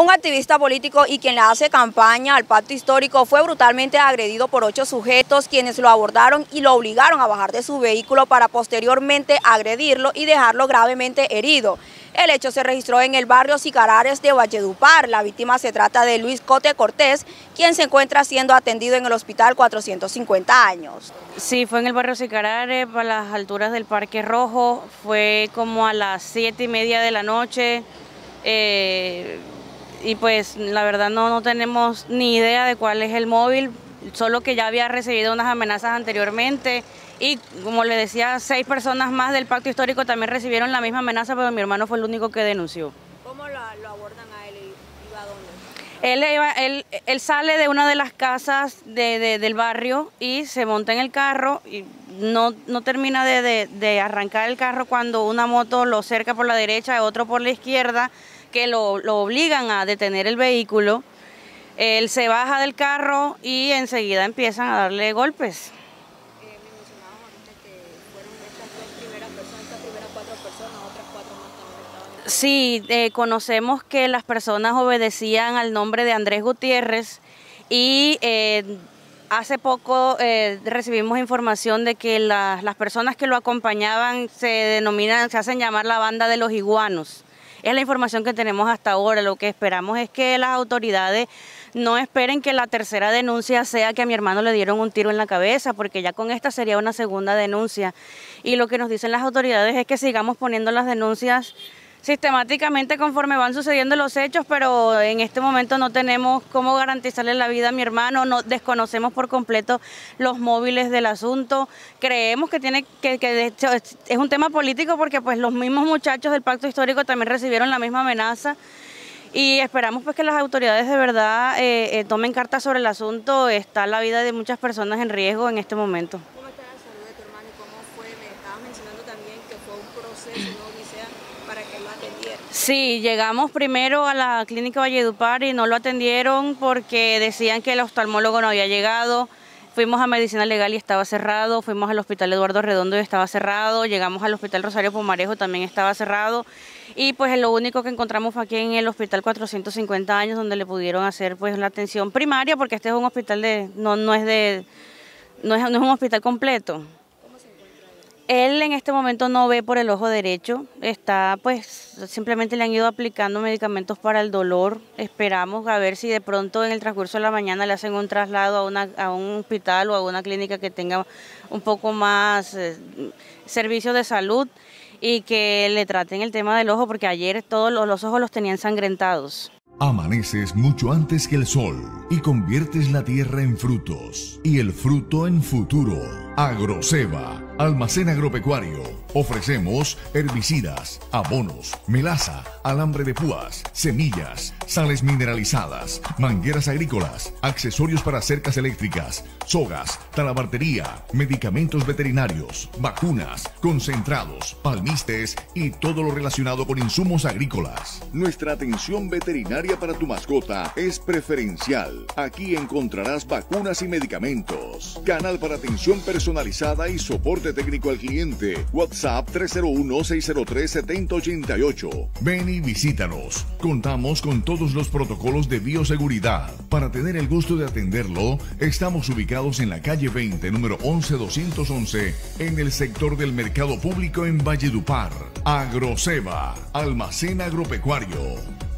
Un activista político y quien le hace campaña al pacto histórico fue brutalmente agredido por ocho sujetos quienes lo abordaron y lo obligaron a bajar de su vehículo para posteriormente agredirlo y dejarlo gravemente herido. El hecho se registró en el barrio Sicarares de Valledupar. La víctima se trata de Luis Cote Cortés, quien se encuentra siendo atendido en el hospital 450 años. Sí, fue en el barrio Sicarares, a las alturas del Parque Rojo. Fue como a las siete y media de la noche. Eh, y pues la verdad no, no tenemos ni idea de cuál es el móvil, solo que ya había recibido unas amenazas anteriormente y como le decía, seis personas más del pacto histórico también recibieron la misma amenaza, pero mi hermano fue el único que denunció. ¿Cómo lo, abordan a él? ¿Iba a dónde? Él, él, sale de una de las casas del barrio y se monta en el carro y no, no termina de, de arrancar el carro cuando una moto lo cerca por la derecha, otro por la izquierda que lo, obligan a detener el vehículo. Él se baja del carro y enseguida empiezan a darle golpes. Sí, eh, conocemos que las personas obedecían al nombre de Andrés Gutiérrez y eh, hace poco eh, recibimos información de que las personas que lo acompañaban se denominan, se hacen llamar la banda de los iguanos. Es la información que tenemos hasta ahora. Lo que esperamos es que las autoridades no esperen que la tercera denuncia sea que a mi hermano le dieron un tiro en la cabeza, porque ya con esta sería una segunda denuncia. Y lo que nos dicen las autoridades es que sigamos poniendo las denuncias sistemáticamente conforme van sucediendo los hechos, pero en este momento no tenemos cómo garantizarle la vida a mi hermano, no desconocemos por completo los móviles del asunto. Creemos que tiene que, de hecho es un tema político porque pues los mismos muchachos del pacto histórico también recibieron la misma amenaza. Y esperamos pues que las autoridades de verdad eh, eh, tomen cartas sobre el asunto. Está la vida de muchas personas en riesgo en este momento. ¿Cómo está la salud de tu hermano y cómo fue? Me estabas Sí, llegamos primero a la clínica Valledupar y no lo atendieron porque decían que el oftalmólogo no había llegado. Fuimos a Medicina Legal y estaba cerrado, fuimos al Hospital Eduardo Redondo y estaba cerrado, llegamos al Hospital Rosario Pomarejo, también estaba cerrado. Y pues lo único que encontramos fue aquí en el Hospital 450 años, donde le pudieron hacer pues la atención primaria, porque este es un hospital de, no, no es de, no es, no es un hospital completo. Él en este momento no ve por el ojo derecho, está pues simplemente le han ido aplicando medicamentos para el dolor. Esperamos a ver si de pronto en el transcurso de la mañana le hacen un traslado a, a un hospital o a una clínica que tenga un poco más eh, servicio de salud y que le traten el tema del ojo porque ayer todos los ojos los tenían sangrentados. Amaneces mucho antes que el sol y conviertes la tierra en frutos y el fruto en futuro. Agroseba Almacén agropecuario. Ofrecemos herbicidas, abonos, melaza, alambre de púas, semillas, sales mineralizadas, mangueras agrícolas, accesorios para cercas eléctricas, sogas, talabartería, medicamentos veterinarios, vacunas, concentrados, palmistes y todo lo relacionado con insumos agrícolas. Nuestra atención veterinaria para tu mascota es preferencial. Aquí encontrarás vacunas y medicamentos. Canal para atención personalizada y soporte técnico al cliente. WhatsApp 301-603-7088. Ven y visítanos. Contamos con todos los protocolos de bioseguridad. Para tener el gusto de atenderlo, estamos ubicados en la calle 20, número 11211, en el sector del mercado público en Valledupar. Agroseba, almacén agropecuario.